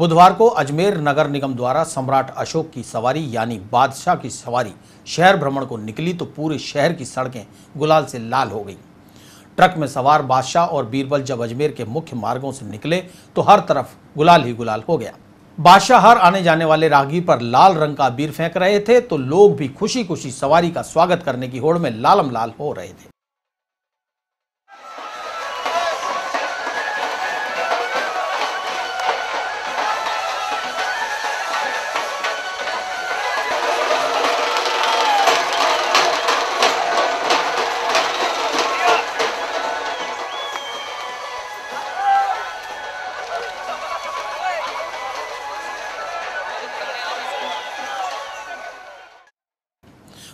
बुधवार को अजमेर नगर निगम द्वारा सम्राट अशोक की सवारी, यानी बादशाह की सवारी, शहर भ्रमण को निकली तो पूरे शहर की सड़कें गुलाल से लाल हो गई। ट्रक में सवार बादशाह और बीरबल जब अजमेर के मुख्य मार्गों से निकले तो हर तरफ़ गुलाल ही गुलाल हो गया। बादशाह हर आने जाने वाले रागी पर लाल रंग का बीर फेंक रहे थे तो लोग भी खुशी खुशी सवारी का स्वागत करने की होड़ में लालम लाल हो रहे थे।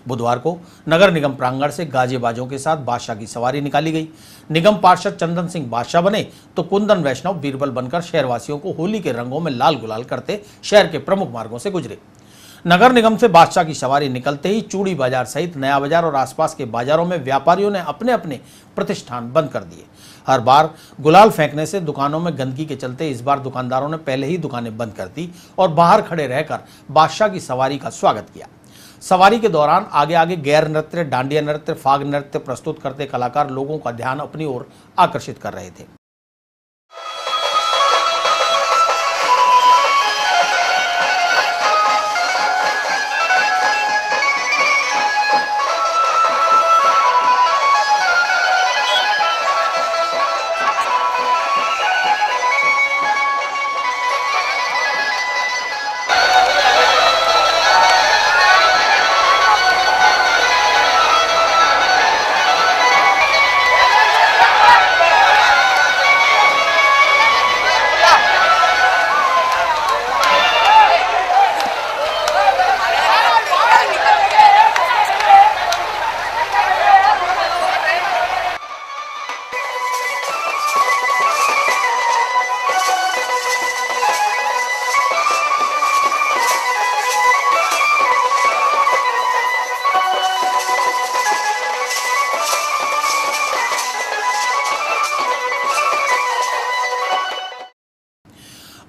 बुधवार को नगर निगम प्रांगण से गाजे बाजों के साथ बादशाह की सवारी निकाली गई। निगम पार्षद चंदन सिंह बादशाह बने तो कुंदन वैष्णव बीरबल बनकर शहरवासियों को होली के रंगों में लाल गुलाल करते शहर के प्रमुख मार्गों से गुजरे। नगर निगम से बादशाह की सवारी निकलते ही चूड़ी बाज़ार सहित नया बाज़ार और आसपास के बाजारों में व्यापारियों ने अपने अपने प्रतिष्ठान बंद कर दिए। हर बार गुलाल फेंकने से दुकानों में गंदगी के चलते इस बार दुकानदारों ने पहले ही दुकानें बंद कर दी और बाहर खड़े रहकर बादशाह की सवारी का स्वागत किया। सवारी के दौरान आगे आगे गैर नृत्य, डांडिया नृत्य, फाग नृत्य प्रस्तुत करते कलाकार लोगों का ध्यान अपनी ओर आकर्षित कर रहे थे।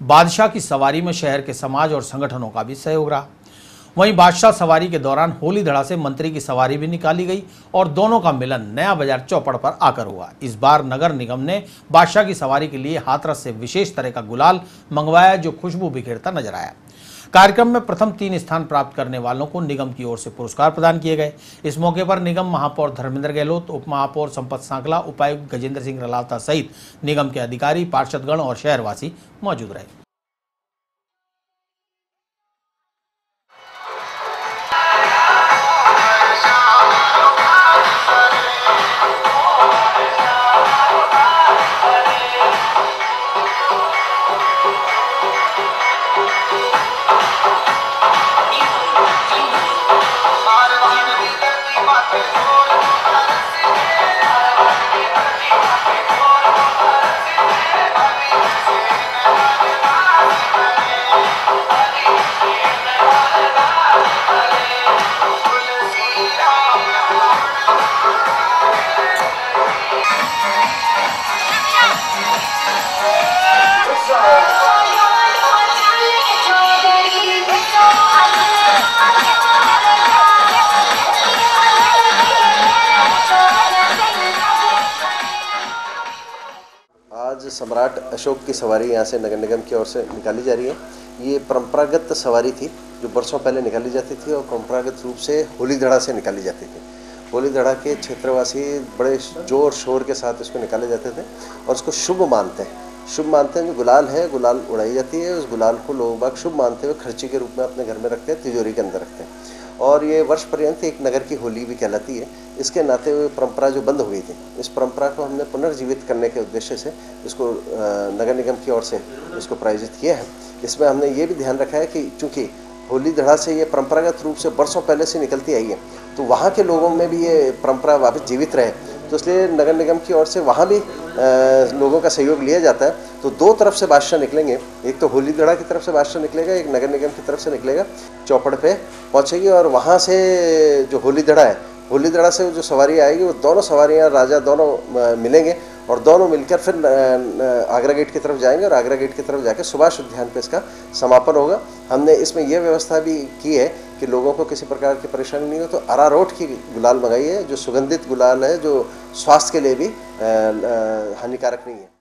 बादशाह की सवारी में शहर के समाज और संगठनों का भी सहयोग रहा। वहीं बादशाह सवारी के दौरान होली धड़ा से मंत्री की सवारी भी निकाली गई और दोनों का मिलन नया बाज़ार चौपड़ पर आकर हुआ। इस बार नगर निगम ने बादशाह की सवारी के लिए हाथरस से विशेष तरह का गुलाल मंगवाया, जो खुशबू बिखेरता नज़र आया। कार्यक्रम में प्रथम तीन स्थान प्राप्त करने वालों को निगम की ओर से पुरस्कार प्रदान किए गए। इस मौके पर निगम महापौर धर्मेंद्र गहलोत, उप महापौर संपत सांकला, उपायुक्त गजेंद्र सिंह रलावता सहित निगम के अधिकारी, पार्षदगण और शहरवासी मौजूद रहे। सम्राट अशोक की सवारी यहाँ से नगर निगम की ओर से निकाली जा रही है। ये परंपरागत सवारी थी, जो बरसों पहले निकाली जाती थी और परंपरागत रूप से होली दड़ा से निकाली जाती थी। होली दड़ा के क्षेत्रवासी बड़े ज़ोर शोर के साथ इसको निकाले जाते थे और उसको शुभ मानते हैं। शुभ मानते हैं जो गुलाल है, गुलाल उड़ाई जाती है, उस गुलाल को लोग बाग शुभ मानते हुए खर्ची के रूप में अपने घर में रखते हैं, तिजोरी के अंदर रखते हैं। और ये वर्ष पर्यंत एक नगर की होली भी कहलाती है। इसके नाते हुए परंपरा जो बंद हो गई थी, इस परंपरा को हमने पुनर्जीवित करने के उद्देश्य से इसको नगर निगम की ओर से इसको प्रायोजित किया है। इसमें हमने ये भी ध्यान रखा है कि चूँकि होली दड़ा से ये परंपरागत रूप से बरसों पहले से निकलती आई है तो वहाँ के लोगों में भी ये परंपरा वापस जीवित रहे। तो इसलिए नगर निगम की ओर से वहाँ भी लोगों का सहयोग लिया जाता है। तो दो तरफ़ से बादशाह निकलेंगे। एक तो होली दड़ा की तरफ़ से बादशाह निकलेगा, एक नगर निगम की तरफ़ से निकलेगा, चौपड़ पे पहुँचेगी और वहाँ से जो होली दड़ा है होली दड़ा से जो सवारी आएगी, वो दोनों सवारियाँ राजा दोनों मिलेंगे। और दोनों मिलकर फिर आगरा गेट की तरफ़ जाएँगे और आगरा गेट की तरफ़ जाकर सुभाष उद्यान पे इसका समापन होगा। हमने इसमें यह व्यवस्था भी की है कि लोगों को किसी प्रकार की परेशानी नहीं हो तो अरारोट की गुलाल मंगाई है, जो सुगंधित गुलाल है, जो स्वास्थ्य के लिए भी हानिकारक नहीं है।